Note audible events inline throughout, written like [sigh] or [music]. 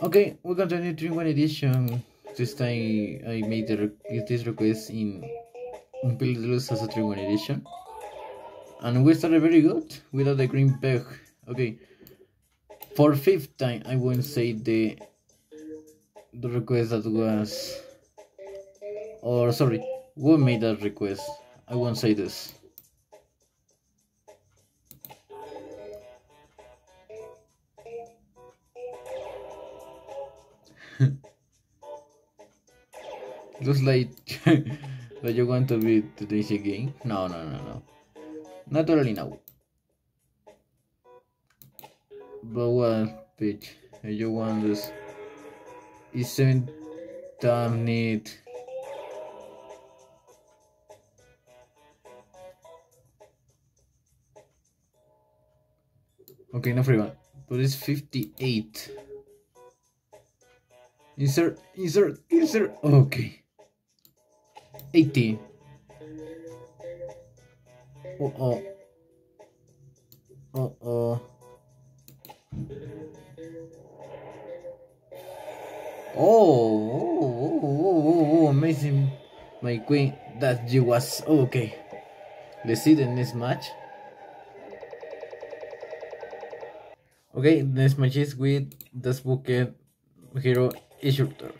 Okay, we continue to one edition. This time I made the this request in Imperialist as a 3 1 edition. And we started very good without the green peg. Okay. For fifth time I won't say the the request that was or sorry, who made that request? I won't say this. Looks like [laughs] that you want to be today's game. No, no, no, no. Not really now. But what, bitch? You want this? Is seven damn neat. Okay, no free one. But it's 58. Insert, insert, insert. Okay. 80. Uh oh. Uh oh. Oh, oh, oh, oh, amazing. My queen, that you was okay. Let's see the next match. Okay, next match is with this Bucket Hero is your turn.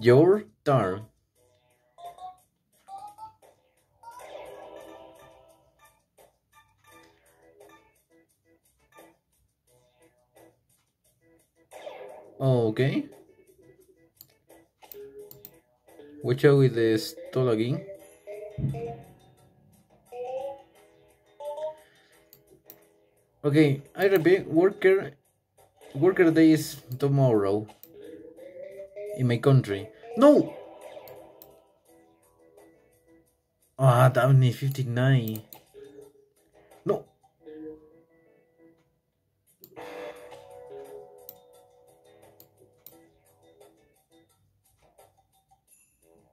Your turn. Okay. Watch out with the stall again. Okay, I repeat, worker worker day is tomorrow in my country. No! Ah, damn it, 59. No.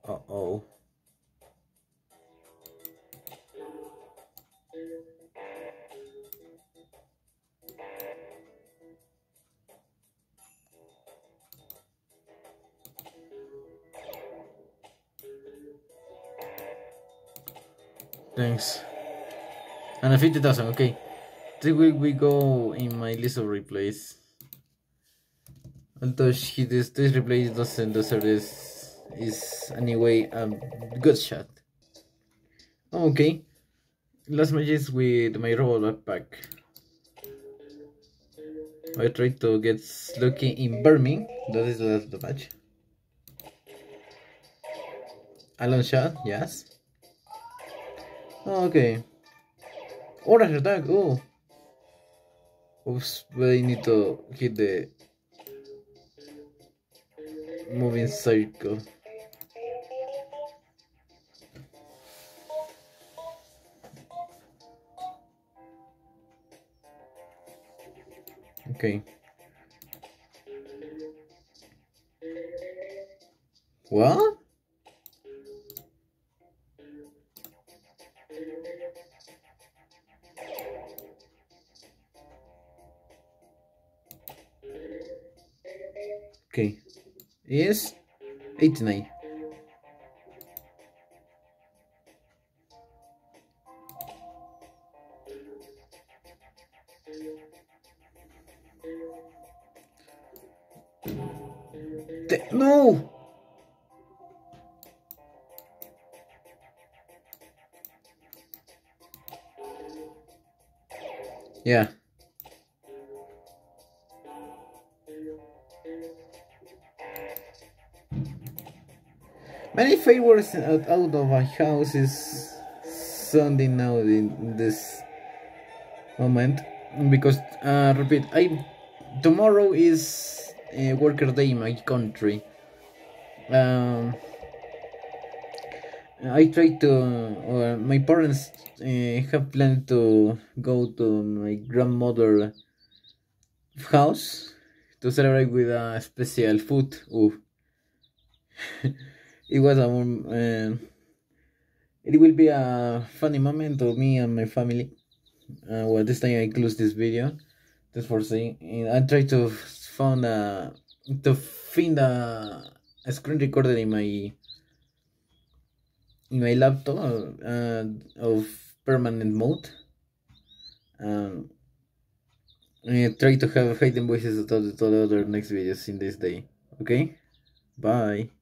Uh-oh. Thanks. And a 50,000, okay. This week we go in my list of replays. Although he, this, this replay doesn't deserve this, is anyway a good shot. Oh, okay. Last matches with my robot backpack. I tried to get lucky in Birmingham. That is the last match. Alone shot, yes. Oh, okay. Orange attack, oh. Oops, I need to hit the moving circle. Okay. What? Okay. Yes. 89. The, no! Yeah. Many favors out, of a house is sounding now in this moment because uh, repeat I tomorrow is a worker day in my country. Um, I try to uh, my parents uh, have planned to go to my grandmother house to celebrate with a special food. Ooh. [laughs] it was a uh, it will be a funny moment to me and my family uh, well this time i close this video Thanks for saying. I try to find a to find a, a screen recorder in my in my laptop uh, of permanent mode. Um, I try to have hidden voices to the other next videos in this day. Okay, bye.